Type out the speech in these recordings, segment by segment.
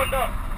Come on, come on.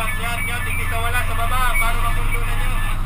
Nyot, nyot, nyot. Tigit sa wala sa baba para mapundo na nyo.